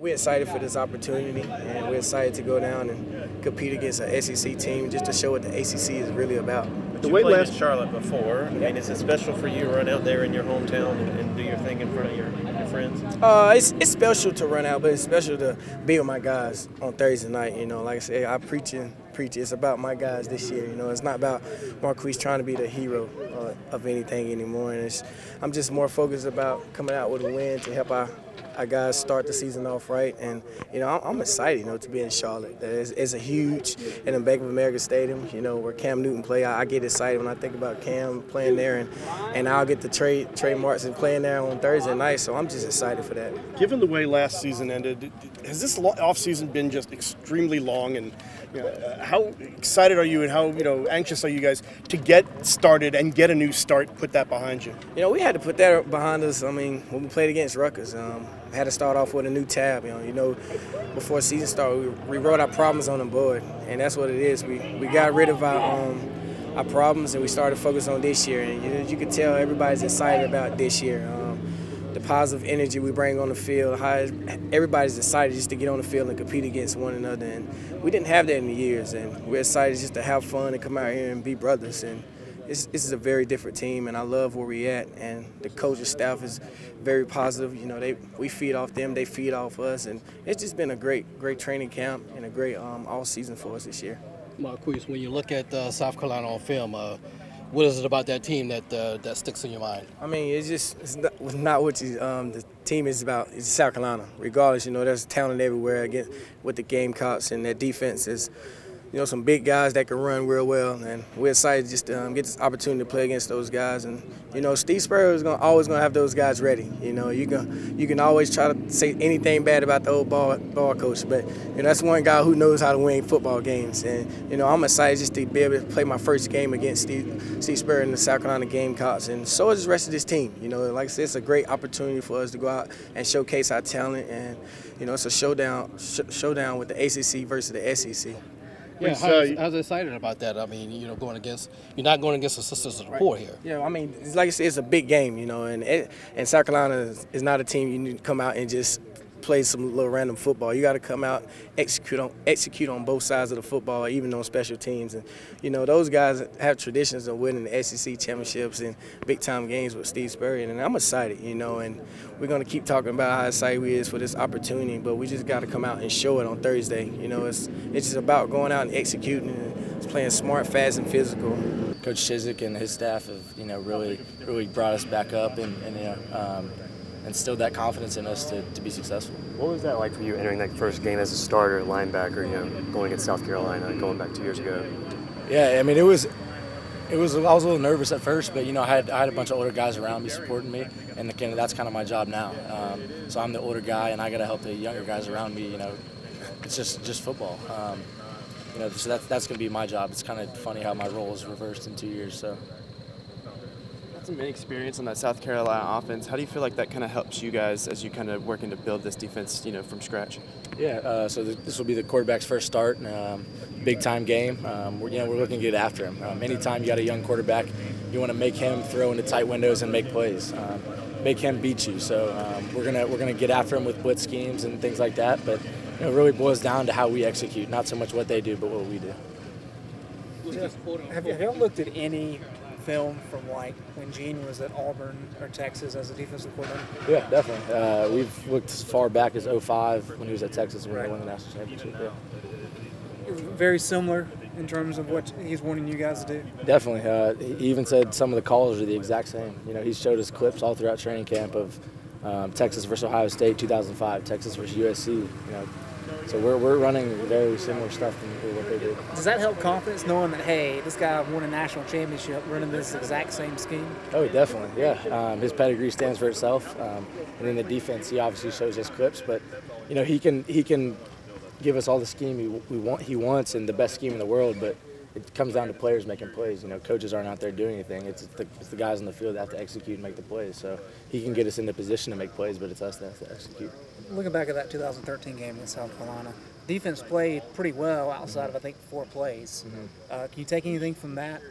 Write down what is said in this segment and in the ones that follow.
We're excited for this opportunity, and we're excited to go down and compete against an SEC team just to show what the ACC is really about. The way played last... in Charlotte before, and is it special for you to run out there in your hometown and, and do your thing in front of your, your friends? Uh, it's, it's special to run out, but it's special to be with my guys on Thursday night. You know, like I said, I preach and preach. It's about my guys this year. You know, it's not about Marquise trying to be the hero uh, of anything anymore. And I'm just more focused about coming out with a win to help our our guys start the season off right. And, you know, I'm, excited, you know, to be in Charlotte. It's, it's a huge, in the Bank of America Stadium, you know, where Cam Newton play. I, I, get excited when I think about Cam playing there. And, and I'll get to trade Trey Martin playing there on Thursday night. So I'm just excited for that. Given the way last season ended, has this offseason been just extremely long? And you know, uh, how excited are you and how, you know, anxious are you guys to get started and get a new start, put that behind you? You know, we had to put that behind us. I mean, when we played against Rutgers, um, had to start off with a new tab. You know, you know, before season started, we, we wrote our problems on the board, and that's what it is. We we got rid of our um, our problems, and we started to focus on this year. And you, you can tell everybody's excited about this year. Um, the positive energy we bring on the field, how everybody's excited just to get on the field and compete against one another. And we didn't have that in the years, and we're excited just to have fun and come out here and be brothers. And this, this is a very different team, and I love where we at. And the coaching staff is very positive. You know, they we feed off them, they feed off us, and it's just been a great, great training camp and a great um, all season for us this year. Marquise, when you look at uh, South Carolina on film, uh, what is it about that team that uh, that sticks in your mind? I mean, it's just it's not, it's not what you, um, the team is about. It's South Carolina. Regardless, you know, there's talent everywhere. Again, with the Gamecocks and their defense is you know, some big guys that can run real well, and we're excited just to um, get this opportunity to play against those guys. And you know, Steve Spurrier is gonna, always going to have those guys ready. You know, you can you can always try to say anything bad about the old ball ball coach, but you know that's one guy who knows how to win football games. And you know, I'm excited just to be able to play my first game against Steve, Steve Spurrier in the South Carolina Gamecocks, and so is the rest of this team. You know, like I said, it's a great opportunity for us to go out and showcase our talent, and you know, it's a showdown sh showdown with the ACC versus the SEC. Yeah, uh, how's, how's excited about that? I mean, you know, going against you're not going against the sisters of the right. poor here. Yeah, I mean, it's like I said, it's a big game, you know, and it, and South Carolina is, is not a team you need to come out and just play some little random football. You got to come out, execute on execute on both sides of the football, even on special teams. And you know those guys have traditions of winning the SEC championships and big time games with Steve Spurrier, and I'm excited. You know, and we're going to keep talking about how excited we is for this opportunity, but we just got to come out and show it on Thursday. You know, it's it's just about going out and executing and playing smart, fast, and physical. Coach Chizik and his staff have you know really really brought us back up and, and you know. Um, instilled that confidence in us to, to be successful. What was that like for you entering that first game as a starter, linebacker, you know, going against South Carolina, going back two years ago? Yeah, I mean, it was, it was, I was a little nervous at first, but, you know, I had, I had a bunch of older guys around me supporting me, and again, that's kind of my job now. Um, so I'm the older guy, and I got to help the younger guys around me, you know, it's just, just football. Um, you know, so that's, that's going to be my job. It's kind of funny how my role is reversed in two years, so some experience on that South Carolina offense. How do you feel like that kind of helps you guys as you kind of working to build this defense, you know, from scratch? Yeah, uh, so this will be the quarterback's first start, um, big time game. Um, we're, you know, we're looking to get after him. Um, anytime you got a young quarterback, you want to make him throw into tight windows and make plays, um, make him beat you. So um, we're gonna we're gonna get after him with blitz schemes and things like that. But you know, it really boils down to how we execute, not so much what they do, but what we do. Have you, have you looked at any film from like when Gene was at Auburn or Texas as a defensive coordinator? Yeah, definitely. Uh, we've looked as far back as 05 when he was at Texas when right. they won the national championship. Yeah. Very similar in terms of what he's wanting you guys to do. Definitely. Uh, he even said some of the calls are the exact same. You know, he showed us clips all throughout training camp of um, Texas versus Ohio State 2005, Texas versus USC. You know, so we're, we're running very similar stuff to what they do. Does that help confidence knowing that, hey, this guy won a national championship running this exact same scheme? Oh, definitely, yeah. Um, his pedigree stands for itself. Um, and then the defense, he obviously shows his clips, but, you know, he can, he can give us all the scheme he, we want, he wants and the best scheme in the world, but it comes down to players making plays. You know, coaches aren't out there doing anything. It's the, it's the guys in the field that have to execute and make the plays. So he can get us in the position to make plays, but it's us that have to execute. Looking back at that 2013 game in South Carolina, defense played pretty well outside mm-hmm. of I think four plays. Mm-hmm. Uh, can you take anything from that?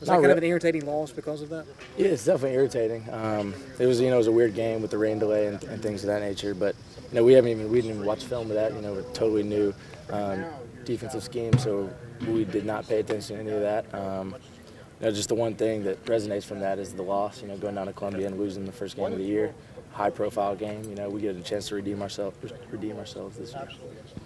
Was Not that kind really. of an irritating loss because of that? Yeah, it's definitely irritating. Um, it was you know it was a weird game with the rain delay and, and things of that nature, but you know, we haven't even we didn't even watch film of that. You know, we're totally new um, defensive scheme, so we did not pay attention to any of that. Um, you know, just the one thing that resonates from that is the loss. You know, going down to Columbia and losing the first game of the year, high-profile game. You know, we get a chance to redeem ourselves, redeem ourselves this year.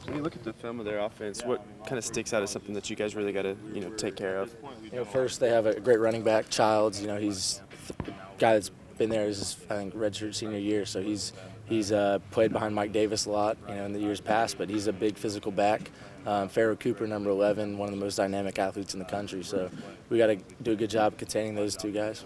When you look at the film of their offense, what kind of sticks out as something that you guys really got to you know take care of? You know, first they have a great running back, Wilds. You know, he's the guy that's been there is his, I think redshirt senior year, so he's he's uh, played behind Mike Davis a lot, you know, in the years past. But he's a big physical back. Um, Cooper, number 11, one of the most dynamic athletes in the country. So we got to do a good job containing those two guys.